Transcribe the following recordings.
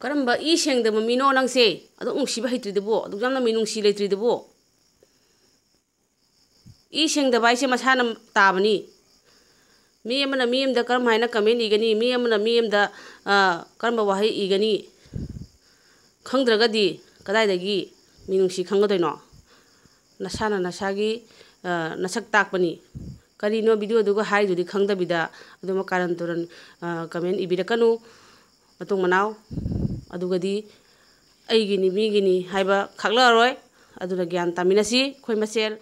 ꯀꯔꯝꯕ ꯏ ꯁꯦꯡꯗꯕ ꯃꯤꯅꯣ ꯅꯪꯁꯦ ꯑꯗꯨꯛ ꯅꯨꯡꯁꯤꯕ ꯍꯩꯇ꯭ꯔꯤꯗꯨꯕꯣ ꯑꯗꯨꯛ ꯌꯥꯝꯅ ꯃꯤꯅꯨꯡꯁꯤ ꯂꯩꯇ꯭ꯔꯤꯗꯨꯕꯣ ꯏ ꯁꯦꯡꯗꯕ ꯍꯥꯏꯁꯦ ꯃꯁꯥꯅ ꯇꯥꯕꯅꯤ ꯃꯤ ꯑꯃꯅ ꯃꯤ ꯑꯃꯗ ꯀꯔꯝ ꯍꯥꯏꯅ ꯀꯃꯦꯟ ꯏꯒꯅꯤ ꯃꯤ ꯑꯃꯅ ꯃꯤ ꯑꯃꯗ ꯀꯔꯝꯕ ꯋꯥꯍꯩ ꯏꯒꯅꯤ ꯈꯪꯗ꯭ꯔꯒꯗꯤ ꯀꯗꯥꯏꯗꯒꯤ ꯃꯤꯅꯨꯡꯁꯤ ꯈꯪꯒꯗꯣꯏꯅꯣ ꯅꯁꯥꯅ ꯅꯁꯥꯒꯤ ꯅꯁꯛ ꯇꯥꯛꯄꯅꯤ ꯀꯔꯤꯅꯣ ꯚꯤꯗꯤꯑꯣꯗꯨꯒ ꯍꯥꯏꯗꯨꯗꯤ ꯈꯪꯗꯕꯤꯗ ꯑꯗꯨꯃꯛ ꯀꯥꯔꯟ ꯇꯨꯔꯟ ꯀꯃꯦꯟ ꯏꯕꯤꯔꯛꯀꯅꯨ ꯃꯇꯨꯡ ꯃꯅꯥꯎ ꯑꯗꯨꯒꯗꯤ ꯑꯩꯒꯤꯅꯤ ꯃꯤꯒꯤꯅꯤ ꯍꯥꯏꯕ ꯈꯛꯂꯛꯑꯔꯣꯏ ꯑꯗꯨꯅ ꯒ꯭ꯌꯥꯟ ꯇꯥꯃꯤꯟꯅꯁꯤ ꯑꯩꯈꯣꯏ ꯃꯁꯦꯜ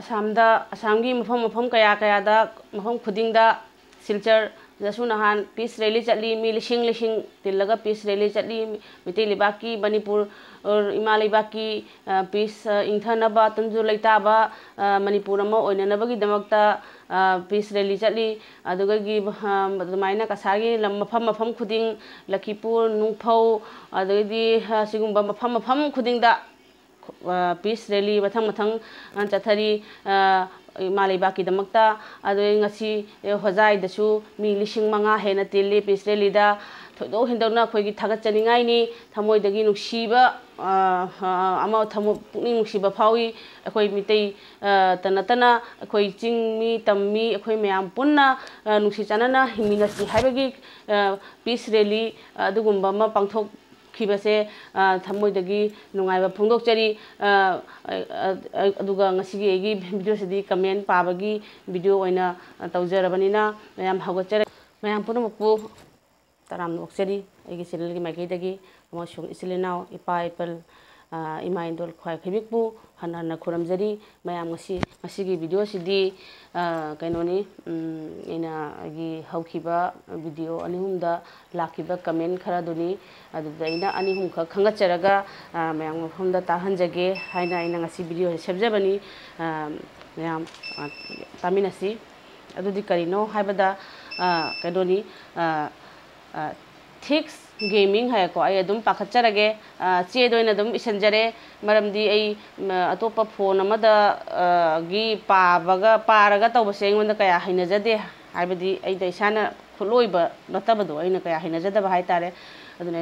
ꯑꯁꯥꯝꯗ ꯑꯁꯥꯝꯒꯤ ꯃꯐꯝ ꯃꯐꯝ ꯀꯌꯥ ꯀꯌꯥꯗ ꯃꯐꯝ ꯈꯨꯗꯤꯡꯗ ꯁꯤꯜꯆꯔꯗꯁꯨ ꯅꯍꯥꯟ ꯄꯤꯁ ꯔꯦꯂꯤ ꯆꯠꯂꯤ ꯃꯤ ꯂꯤꯁꯤꯡ ꯂꯤꯁꯤꯡ ꯇꯤꯜꯂꯒ ꯄꯤꯁ ꯔꯦꯂꯤ ꯆꯠꯂꯤ ꯃꯩꯇꯩ ꯂꯩꯕꯥꯛꯀꯤ ꯃꯅꯤꯄꯨꯔ और इमा लेबाकी पीस इंथनब, तंजु लेताब मनपुर ओइननबगीदमकता पीस रैली चली। अदुगगी अदुमाइना कसागी मफम मफम खुदिंग, लखीपुर नुफौ अदुगदी सिगुंबा मफम मफम खुदिंगदा। पीस रैली, मथंग मथंग चथरी मालेबाकीदमकता अदुई ngasi hojai dasu mi lising manga hena tele pisrelida thodo hindona khoi gi thagat ꯑꯃ ꯄꯨꯛꯅꯤꯡ ꯅꯨꯡꯁꯤꯕ ꯐꯥꯎꯏ ꯑꯩꯈꯣꯏ ꯃꯤꯇꯩ ꯇ ꯅꯠꯇꯅ ꯑꯩꯈꯣꯏ ꯆꯤꯡꯃꯤ ꯇꯝꯃꯤ ꯑꯩꯈꯣꯏ ꯃꯌꯥꯝ ꯄꯨꯟꯅ ꯅꯨꯡꯁꯤ ꯆꯥꯟꯅꯅ ꯍꯤꯡꯃꯤꯟꯅꯁꯤ ꯍꯥꯏꯕꯒꯤ ꯄꯤꯁ ꯔꯦꯂꯤ ꯑꯗꯨꯒꯨꯝꯕ ꯑꯃ ꯄꯥꯡꯊꯣꯛ ꯈꯤꯕꯁꯦ ꯊꯃꯣꯏꯗꯒꯤ ꯅꯨꯡꯉꯥꯏꯕ ꯐꯣꯡꯗꯣꯛꯆꯔꯤ ꯑꯗꯨꯒ ꯉꯁꯤꯒꯤ ꯑꯩꯒꯤ ꯚꯤꯗꯤꯑꯣꯁꯤꯗꯤ ꯀꯃꯦꯟ ꯄꯥꯕꯒꯤ ꯚꯤꯗꯤꯑꯣ ꯑꯣꯏꯅ ꯇꯧꯖꯔꯕꯅꯤꯅ ꯃꯌꯥꯝ ꯍꯧꯒꯠꯆꯔꯤ ꯃꯌꯥꯝ ꯄꯨꯝꯅꯃꯛꯄꯨ ꯇꯔꯥꯝꯅ ꯑꯣꯛꯆꯔꯤ ꯑꯩꯒꯤ ꯆꯦꯅꯦꯜꯒꯤ ꯃꯥꯏꯀꯩꯗꯒꯤ ꯑꯃꯁꯨꯡ ꯏꯆꯤꯜ ꯏꯅꯥꯎ ꯏꯄꯥ ꯏꯄꯜ ꯏꯃꯥ ꯏꯗꯣꯜ ꯈ꯭ꯋꯥꯏ ꯐꯩꯕꯤꯛꯄꯨ ꯍꯟꯅ ꯍꯟꯅ ꯈꯨꯔꯨꯝꯖꯔꯤ ꯃꯌꯥꯝ ꯉꯁꯤ ꯉꯁꯤꯒꯤ ꯚꯤꯗꯤꯑꯣꯁꯤꯗꯤ ꯀꯩꯅꯣꯅꯤ ꯑꯩꯅ ꯑꯩꯒꯤ ꯍꯧꯈꯤꯕ ꯚꯤꯗꯤꯑꯣ ꯑꯅꯤ ꯑꯍꯨꯝꯗ ꯂꯥꯛꯈꯤꯕ ꯀꯃꯦꯟ ꯈꯔꯗꯨꯅꯤ ꯑꯗꯨꯗ ꯑꯩꯅ ꯑꯅꯤ ꯑꯍꯨꯝꯈꯛ ꯈꯟꯒꯠꯆꯔꯒ ꯃꯌꯥꯝ ꯃꯐꯝꯗ ꯇꯥꯍꯟꯖꯒꯦ ꯍꯥꯏꯅ ꯑꯩꯅ ꯉꯁꯤ ꯚꯤꯗꯤꯑꯣꯁꯦ ꯁꯦꯝꯖꯕꯅꯤ ꯃꯌꯥꯝ ꯇꯥꯃꯤꯟꯅꯁꯤ ꯑꯗꯨꯗꯤ ꯀꯔꯤꯅꯣ ꯍꯥꯏꯕꯗ ꯀꯩꯅꯣꯅꯤ थी गेमिंग है को अदम पाखचरगे चेदम इसनजरे अटोप फ़ोन गी पाबग पारग तौबसे क्या हैनजदे हाबदी इसान खुलोब नतबद क्या हैनजदब है तारे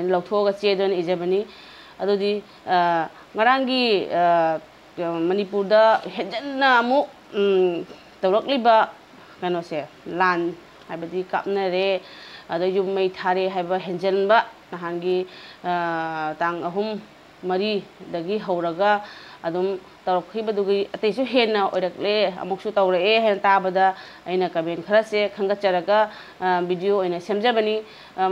लौथोग चेदन इजबनी अदुदी ngaraangi manipurda hejanna amu tawrakliba ꯑꯗꯨꯗꯤ ꯉꯔꯥꯡꯒꯤ ꯃꯅꯤꯄꯨꯔꯗ ꯍꯦꯟꯖꯟꯅ ꯑꯃꯨꯛ ꯇꯧꯔꯛꯂꯤꯕ ꯀꯩꯅꯣꯁꯦ ꯂꯥꯟ ꯍꯥꯏꯕꯗꯤ ꯀꯥꯞꯅꯔꯦ ꯑꯗꯩ ꯌꯨꯝ ꯃꯩ ꯊꯥꯔꯦ ꯍꯥꯏꯕ ꯍꯦꯟꯖꯟꯕ ꯅꯍꯥꯟꯒꯤ ꯇꯥꯡ ꯑꯍꯨꯝ ꯃꯔꯤꯗꯒꯤ ꯍꯧꯔꯒ ꯑꯗꯨꯝ ꯇꯧꯔꯛꯈꯤꯕꯗꯨꯒꯤ ꯑꯇꯩꯁꯨ ꯍꯦꯟꯅ ꯑꯣꯏꯔꯛꯂꯦ ꯑꯃꯨꯛꯁꯨ ꯇꯧꯔꯛꯑꯦ ꯍꯥꯏꯅ ꯇꯥꯕꯗ ꯑꯩꯅ ꯀꯃꯦꯟ ꯈꯔꯁꯦ ꯈꯟꯒꯠꯆꯔꯒ ꯚꯤꯗꯤꯑꯣ ꯑꯣꯏꯅ ꯁꯦꯝꯖꯕꯅꯤ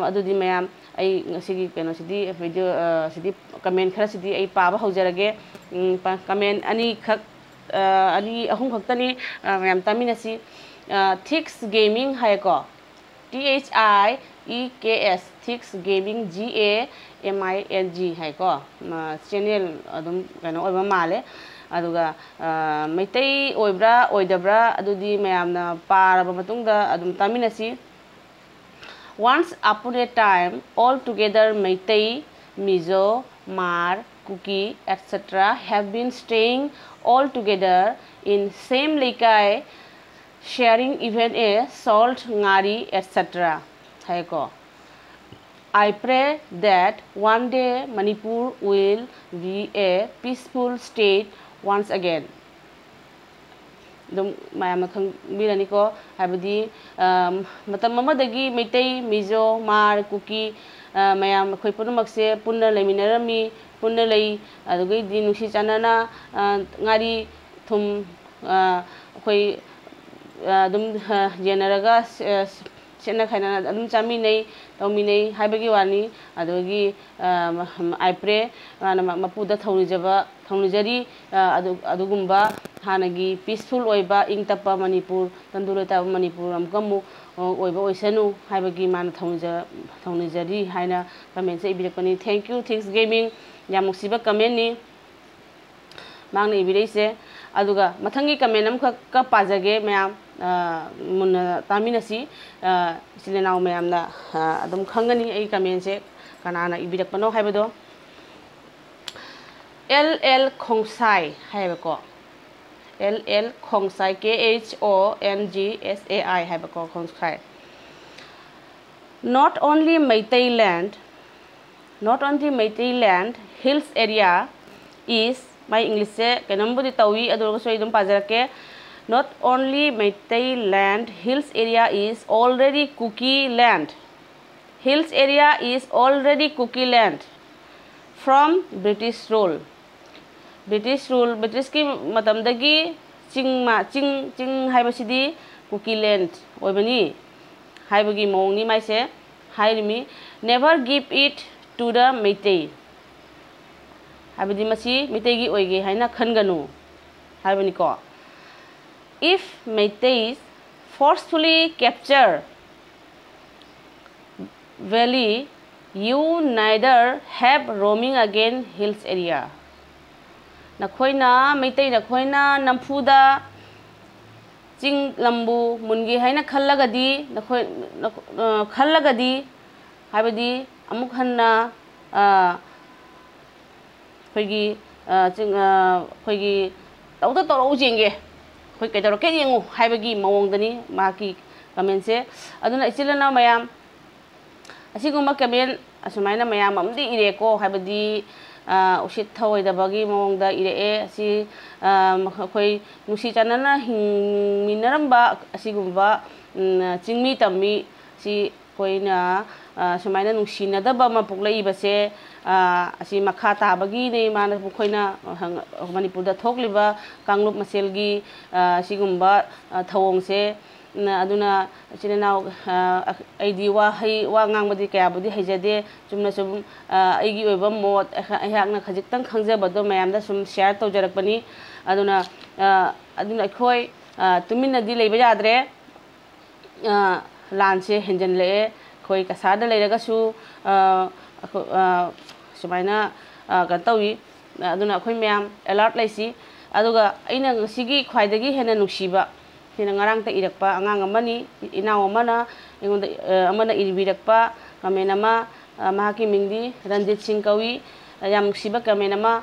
ꯑꯗꯨꯗꯤ ꯃꯌꯥꯝ ꯑꯩ ꯉꯁꯤꯒꯤ ꯀꯩꯅꯣꯁꯤꯗꯤ ꯚꯤꯗꯤꯑꯣ ꯁꯤꯗꯤ ꯀꯃꯦꯟ ꯈꯔꯁꯤꯗꯤ ꯑꯩ ꯄꯥꯕ ꯍꯧꯖꯔꯒꯦ ꯀꯃꯦꯟ ꯑꯅꯤꯈꯛ ꯑꯅꯤ ꯑꯍꯨꯝ ꯈꯛꯇꯅꯤ ꯃꯌꯥꯝ ꯇꯥꯃꯤꯟꯅꯁꯤ ꯊꯤꯛꯁ ꯒꯦꯃꯤꯡ ꯍꯥꯏꯌꯦꯀꯣ T H I E K S things gaming G A M I N G है को चैनल अदम कनो ओब माले अदुगा Meitei ओइब्रा ओइदब्रा अदुदि मयामना पारब मतुंगदा अदुम तामिनसी once upon a time all together Meitei, Mizo, Mar, Kuki etc have been staying all together in same Leikai sharing even a salt, ngari, etc. Haiko. I pray that one day Manipur will be a peaceful state once again. ꯑꯗꯨꯝ ꯃꯌꯥꯝꯅ ꯈꯪꯕꯤꯔꯅꯤꯀꯣ ꯍꯥꯏꯕꯗꯤ ꯃꯇꯝ ꯑꯃꯗꯒꯤ ꯃꯩꯇꯩ ꯃꯤꯖꯣ ꯃꯥꯔ cookie ꯃꯌꯥꯝ ꯑꯩꯈꯣꯏ ꯄꯨꯝꯅꯃꯛꯁꯦ ꯄꯨꯟꯅ ꯂꯩꯃꯤꯟꯅꯔꯝꯃꯤ ꯄꯨꯟꯅ ꯂꯩ ꯑꯗꯨꯗꯒꯤꯗꯤ ꯅꯨꯡꯁꯤ ꯆꯥꯟꯅꯅ ꯉꯥꯔꯤ ꯊꯨꯝ ꯑꯩꯈꯣꯏ ꯑꯗꯨꯝ ꯌꯦꯟꯅꯔꯒ ꯁꯦꯠꯅ ꯈꯥꯏꯅꯅ ꯑꯗꯨꯝ ꯆꯥꯃꯤꯟꯅꯩ ꯇꯧꯃꯤꯟꯅꯩ ꯍꯥꯏꯕꯒꯤ ꯋꯥꯅꯤ ꯑꯗꯨꯗꯒꯤ ꯑꯥꯏꯄ꯭ꯔꯦ ꯃꯥꯅ ꯃꯄꯨꯗ ꯊꯧꯅꯤꯖꯕ ꯊꯧꯅꯤꯖꯔꯤ ꯑꯗꯨꯒꯨꯝꯕ ꯍꯥꯟꯅꯒꯤ ꯄꯤꯁꯐꯨꯜ ꯑꯣꯏꯕ ꯏꯪ ꯇꯞꯄ ꯃꯅꯤꯄꯨꯔ ꯇꯪꯗꯨ ꯂꯩꯇꯥꯕ ꯃꯅꯤꯄꯨꯔ ꯑꯃꯨꯛꯀ ꯑꯃꯨꯛ ꯑꯣꯏꯕ ꯑꯣꯏꯁꯅꯨ ꯍꯥꯏꯕꯒꯤ ꯃꯥꯅ ꯊꯧꯅꯤꯖꯔꯤ ꯍꯥꯏꯅ ꯀꯃꯦꯟꯁꯦ ꯏꯕꯤꯔꯛꯄꯅꯤ ꯊꯦꯡꯛ ꯌꯨ ꯊꯤꯡꯁ ꯒꯦꯃꯤꯡ ꯌꯥꯝ ꯅꯨꯡꯁꯤꯕ ꯀꯃꯦꯟꯅꯤ मांगने इबिरैसे अदुगा मथंगी कमेंट हम का पाजगे मैम मुन तामिनसी इसलिए नाउ मैम ना अदम खंगनी ए कमेंट से कनाना एल एल खोंसाई हाइबको L L खोंसाई K H O N G S A I है खोंसाई not only Meitei land, not only Meitei land, hills area English se kanambudi tawi adur so idum pajarake not only Meitei land, hills area is already cookie land. Hills area is already cookie land from British rule. British rule, British ki matamdagi ching ma ching ching haibasidi cookie land oibani haibagi mawngni maise hairimi never give it to the meitei हाबदी मसी मेतेगी ओइगे if खनगनु हाबनिको if Meitei is forcefully capture valley you neither have roaming चिंग लंबू मुनगे है खलगदी खलगदी खल्लगदी ꯑꯩꯈꯣꯏꯒꯤ ꯆꯤꯡ ꯑꯩꯈꯣꯏꯒꯤ ꯇꯧꯗ ꯇꯧꯔꯛꯎ ꯌꯦꯡꯒꯦ ꯑꯩꯈꯣꯏ ꯀꯩꯗꯧꯔꯛꯀꯦ ꯌꯦꯡꯉꯨ ꯍꯥꯏꯕꯒꯤ ꯃꯑꯣꯡꯗꯅꯤ ꯃꯍꯥꯛꯀꯤ ꯀꯃꯦꯟꯁꯦ ꯑꯗꯨꯅ ꯏꯆꯤꯜ ꯏꯅꯥꯎ ꯃꯌꯥꯝ ꯑꯁꯤꯒꯨꯝꯕ ꯀꯃꯦꯟ ꯑꯁꯨꯃꯥꯏꯅ ꯃꯌꯥꯝ ꯑꯃꯗꯤ ꯏꯔꯦꯀꯣ ꯍꯥꯏꯕꯗꯤ ꯎꯁꯤꯠ ꯊꯑꯣꯏꯗꯕꯒꯤ ꯃꯑꯣꯡꯗ ꯏꯔꯛꯑꯦ ꯑꯁꯤ ꯑꯩꯈꯣꯏ ꯅꯨꯡꯁꯤ ꯆꯥꯟꯅꯅ ꯍꯤꯡꯃꯤꯟꯅꯔꯝꯕ ꯑꯁꯤꯒꯨꯝꯕ ꯆꯤꯡꯃꯤ ꯇꯝꯃꯤ ꯁꯤ ꯑꯩꯈꯣꯏꯅ ꯁꯨꯃꯥꯏꯅ ꯅꯨꯡꯁꯤꯅꯗꯕ ꯑꯃ ꯄꯣꯛꯂꯛꯏꯕꯁꯦ ꯑꯁꯤ ꯃꯈꯥ ꯇꯥꯕꯒꯤꯅꯤ ꯃꯥꯅ ꯑꯩꯈꯣꯏꯅ ꯃꯅꯤꯄꯨꯔꯗ ꯊꯣꯛꯂꯤꯕ ꯀꯥꯡꯂꯨꯞ ꯃꯁꯦꯜꯒꯤ ꯑꯁꯤꯒꯨꯝꯕ ꯊꯧꯑꯣꯡꯁꯦ ꯑꯗꯨꯅ ꯏꯆꯤꯜ ꯏꯅꯥꯎ ꯑꯩꯗꯤ ꯋꯥꯍꯩ ꯋꯥ ꯉꯥꯡꯕꯗꯤ ꯀꯌꯥꯕꯨꯗꯤ ꯍꯩꯖꯗꯦ ꯆꯨꯝꯅ ꯁꯨꯝ ꯑꯩꯒꯤ ꯑꯣꯏꯕ ꯃꯣꯠ ꯑꯩꯍꯥꯛꯅ ꯈꯖꯤꯛꯇꯪ ꯈꯪꯖꯕꯗꯣ ꯃꯌꯥꯝꯗ ꯁꯨꯝ ꯁꯤꯌꯥꯔ ꯇꯧꯖꯔꯛꯄꯅꯤ ꯑꯗꯨꯅ ꯑꯗꯨꯅ ꯑꯩꯈꯣꯏ ꯇꯨꯃꯤꯟꯅꯗꯤ ꯂꯩꯕ ꯌꯥꯗ꯭ꯔꯦ ꯂꯥꯟꯁꯦ ꯍꯦꯟꯖꯜꯂꯛꯑꯦ ꯑꯩꯈꯣꯏ ꯀꯁꯥꯔꯗ ꯂꯩꯔꯒꯁꯨ ꯁꯨꯃꯥꯏꯅ ꯀꯩꯅꯣ ꯇꯧꯏ ꯑꯗꯨꯅ ꯑꯩꯈꯣꯏ ꯃꯌꯥꯝ ꯑꯦꯂꯥꯔꯠ ꯂꯩꯁꯤ ꯑꯗꯨꯒ ꯑꯩꯅ ꯉꯁꯤꯒꯤ ꯈ꯭ꯋꯥꯏꯗꯒꯤ ꯍꯦꯟꯅ ꯅꯨꯡꯁꯤꯕ ꯁꯤꯅ ꯉꯔꯥꯡꯇ ꯏꯔꯛꯄ ꯑꯉꯥꯡ ꯑꯃꯅꯤ ꯏꯅꯥꯎ ꯑꯃꯅ ꯑꯩꯉꯣꯟꯗ ꯑꯃꯅ ꯏꯕꯤꯔꯛꯄ ꯀꯃꯦꯟ ꯑꯃ ꯃꯍꯥꯛꯀꯤ ꯃꯤꯡꯗꯤ ꯔꯟꯖꯤꯠ ꯁꯤꯡ ꯀꯧꯏ ꯌꯥꯝ ꯅꯨꯡꯁꯤꯕ ꯀꯃꯦꯟ ꯑꯃ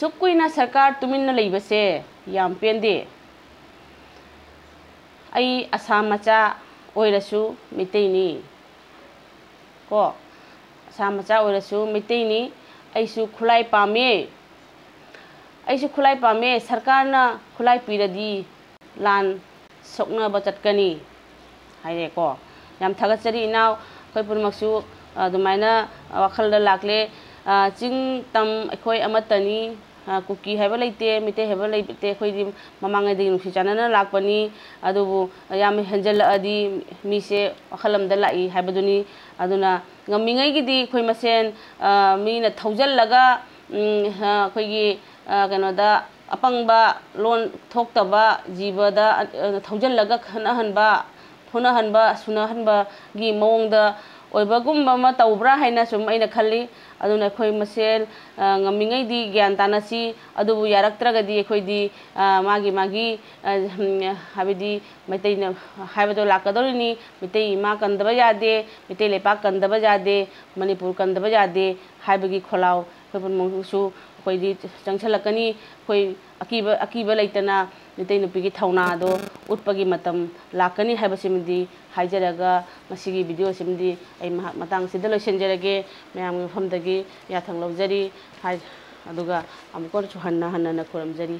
ꯁꯨꯛ ꯀꯨꯏꯅ ꯁꯔꯀꯥꯔ ꯇꯨꯃꯤꯟꯅ ꯂꯩꯕꯁꯦ ꯌꯥꯝ ꯄꯦꯟꯗꯦ ꯑꯩ ꯑꯁꯥꯝ ꯃꯆꯥ ꯑꯣꯏꯔꯁꯨ ꯃꯩꯇꯩꯅꯤ ꯀꯣ ꯑꯁꯥꯝ ꯃꯆꯥ ꯑꯣꯏꯔꯁꯨ ꯃꯩꯇꯩꯅꯤ ꯑꯩꯁꯨ ꯈꯨꯠꯂꯥꯏ ꯄꯥꯝꯃꯦ ꯑꯩꯁꯨ ꯈꯨꯠꯂꯥꯏ ꯄꯥꯝꯃꯦ ꯁꯔꯀꯥꯔꯅ ꯈꯨꯠꯂꯥꯏ ꯄꯤꯔꯗꯤ ꯂꯥꯟ ꯁꯣꯛꯅꯕ ꯆꯠꯀꯅꯤ ꯍꯥꯏꯔꯦꯀꯣ ꯌꯥꯝ ꯊꯥꯒꯠꯆꯔꯤ ꯏꯅꯥꯎ ꯑꯩꯈꯣꯏ ꯄꯨꯝꯅꯃꯛꯁꯨ ꯑꯗꯨꯃꯥꯏꯅ ꯋꯥꯈꯜꯗ ꯂꯥꯛꯂꯦ ꯆꯤꯡ ꯇꯝ ꯑꯩꯈꯣꯏ ꯑꯃꯠꯇꯅꯤ ꯀꯨꯀꯤ ꯍꯥꯏꯕ ꯂꯩꯇꯦ ꯃꯩꯇꯩ ꯍꯥꯏꯕ ꯂꯩꯇꯦ ꯑꯩꯈꯣꯏꯗꯤ ꯃꯃꯥꯡꯉꯩꯗꯒꯤ ꯅꯨꯡꯁꯤ ꯆꯥꯟꯅꯅ ꯂꯥꯛꯄꯅꯤ ꯑꯗꯨꯕꯨ ꯌꯥꯝ ꯍꯦꯟꯖꯜꯂꯛꯑꯗꯤ ꯃꯤꯁꯦ ꯋꯥꯈꯜ ꯑꯃꯗ ꯂꯥꯛꯏ ꯍꯥꯏꯕꯗꯨꯅꯤ ꯑꯗꯨꯅ ꯉꯝꯃꯤꯉꯩꯒꯤꯗꯤ ꯑꯩꯈꯣꯏ ꯃꯁꯦꯟ ꯃꯤꯅ ꯊꯧꯖꯜꯂꯒ ꯑꯩꯈꯣꯏꯒꯤ ꯀꯩꯅꯣꯗ ꯑꯄꯪꯕ ꯂꯣꯟ ꯊꯣꯛꯇꯕ ꯖꯤꯕꯗ ꯊꯧꯖꯜꯂꯒ ꯈꯠꯅꯍꯟꯕ ꯐꯨꯅꯍꯟꯕ ꯁꯨꯅꯍꯟꯕꯒꯤ ꯃꯑꯣꯡꯗ ꯑꯣꯏꯕꯒꯨꯝꯕ ꯑꯃ ꯇꯧꯕ꯭ꯔꯥ ꯍꯥꯏꯅ ꯁꯨꯝ ꯑꯩꯅ ꯈꯜꯂꯤ ꯑꯗꯨꯅ ꯑꯩꯈꯣꯏ ꯃꯁꯦꯜ ꯉꯝꯃꯤꯉꯩꯗꯤ ꯒ꯭ꯌꯥꯟ ꯇꯥꯅꯁꯤ ꯑꯗꯨꯕꯨ ꯌꯥꯔꯛꯇ꯭ꯔꯒꯗꯤ ꯑꯩꯈꯣꯏꯗꯤ ꯃꯥꯒꯤ ꯃꯥꯒꯤ ꯍꯥꯏꯕꯗꯤ ꯃꯩꯇꯩꯅ ꯍꯥꯏꯕꯗꯣ ꯂꯥꯛꯀꯗꯧꯔꯤꯅꯤ ꯃꯩꯇꯩ ꯏꯃꯥ ꯀꯟꯗꯕ ꯌꯥꯗꯦ ꯃꯩꯇꯩ ꯂꯩꯄꯥꯛ ꯀꯟꯗꯕ ꯌꯥꯗꯦ ꯃꯅꯤꯄꯨꯔ ꯀꯟꯗꯕ ꯌꯥꯗꯦ ꯍꯥꯏꯕꯒꯤ ꯈꯣꯜꯂꯥꯎ ꯑꯩꯈꯣꯏ ꯄꯨꯝꯅꯃꯛꯁꯨ ꯑꯩꯈꯣꯏꯗꯤ ꯆꯪꯁꯤꯜꯂꯛꯀꯅꯤ ꯑꯩꯈꯣꯏ ꯑꯀꯤꯕ ꯑꯀꯤꯕ ꯂꯩꯇꯅ ꯃꯩꯇꯩ ꯅꯨꯄꯤꯒꯤ ꯊꯧꯅꯥꯗꯣ ꯎꯠꯄꯒꯤ ꯃꯇꯝ ꯂꯥꯛꯀꯅꯤ ꯍꯥꯏꯕꯁꯤꯃꯗꯤ ꯍꯥꯏꯖꯔꯒ ꯉꯁꯤꯒꯤ ꯚꯤꯗꯤꯑꯣꯁꯤꯃꯗꯤ ꯑꯩ ꯃꯇꯥꯡꯁꯤꯗ ꯂꯣꯏꯁꯤꯟꯖꯔꯒꯦ ꯃꯌꯥꯝꯒꯤ ꯃꯐꯝꯗꯒꯤ ꯌꯥꯊꯪ ꯂꯧꯖꯔꯤ ꯑꯗꯨꯒ ꯑꯃꯨꯛꯀꯁꯨ ꯍꯟꯅ ꯍꯟꯅ ꯈꯨꯔꯨꯝꯖꯔꯤ